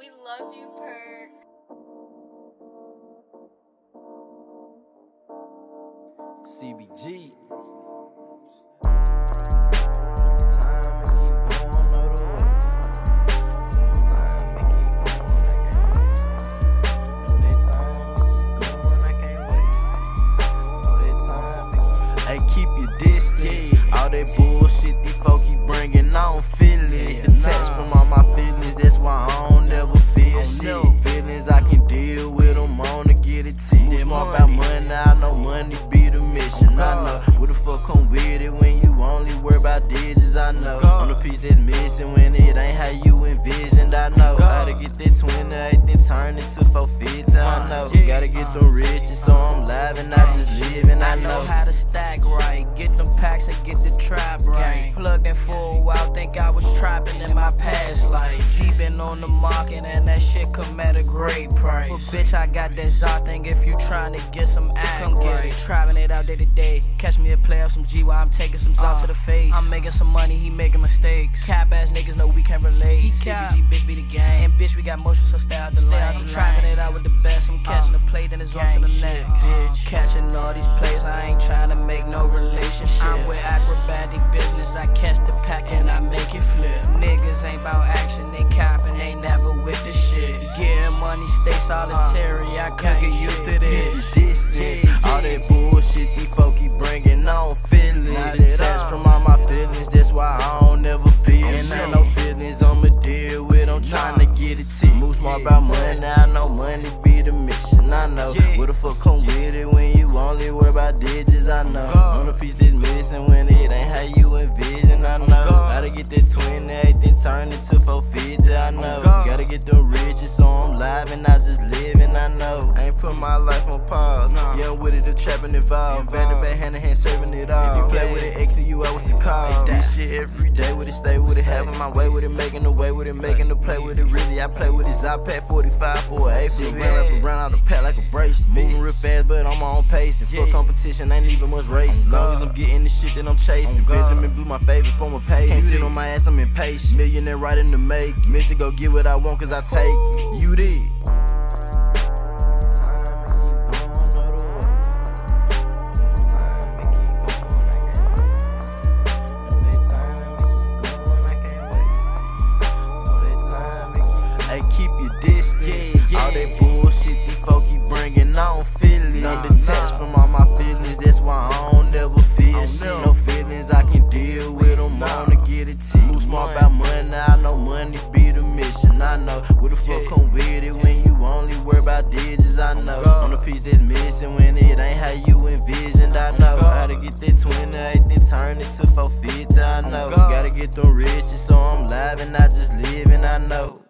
We love you, Perk. CBG. On the piece that's missing when it ain't how you envisioned. I know how to get that 28 then turn it to 450. I know gotta get the riches, so I'm live and I just living. I know. how to life. G been on the market and that shit come at a great price. But bitch, I got that Zot thing if you trying to get some act come get it. Trapping it out day to day. Catch me a play off some G while I'm taking some Zot uh, to the face. I'm making some money, he making mistakes. Cap ass niggas know we can't relate. He CBG, bitch, be the game. And bitch, we got motion, so stay out the lane. I'm trapping it out with the best. I'm uh, catching the plate and it's on to the next. Uh, bitch, catching all these plays, I ain't trying to make no relationship. I'm with acrobatic business, I catch the pack and I make it flip. Niggas ain't about money, stay solitary, uh, I can't get used to this. distance. All that bullshit gotta get that 28 then turn it to 450. I know gotta get the riches, so I'm live and I just living. I know ain't put my life on pause. Young with it, the trapping involved. Back to back, hand to hand, serving it all. If you play with it, X and you, I was the call. This shit every day with it, stay with it, having my way with it, making the way with it, making the play with it. Really, I play with this iPad 45 for an 8 feet. Ran wrapping around out the pad like a brace. Moving real fast, but I'm on pace. And fuck competition, ain't even much race. As Long as I'm getting the shit that I'm chasing. Benjamin Blue, my favorite form of page. Can't sit on my ass, I'm impatient. Millionaire right in the make. Mister go get what I want, cause I take it. You did. That bullshit these folk keep bringing, I don't feel it. I'm detached from all my feelings, that's why I don't never feel shit. No feelings I can deal with, I'm on to get it to you. Smart about money, I know money be the mission. I know what the fuck come with it when you only worry about digits. I know on the piece that's missing when it ain't how you envisioned. I know how to get that 28 then turn it to 450. I know gotta get them riches, so I'm living, I just live and I just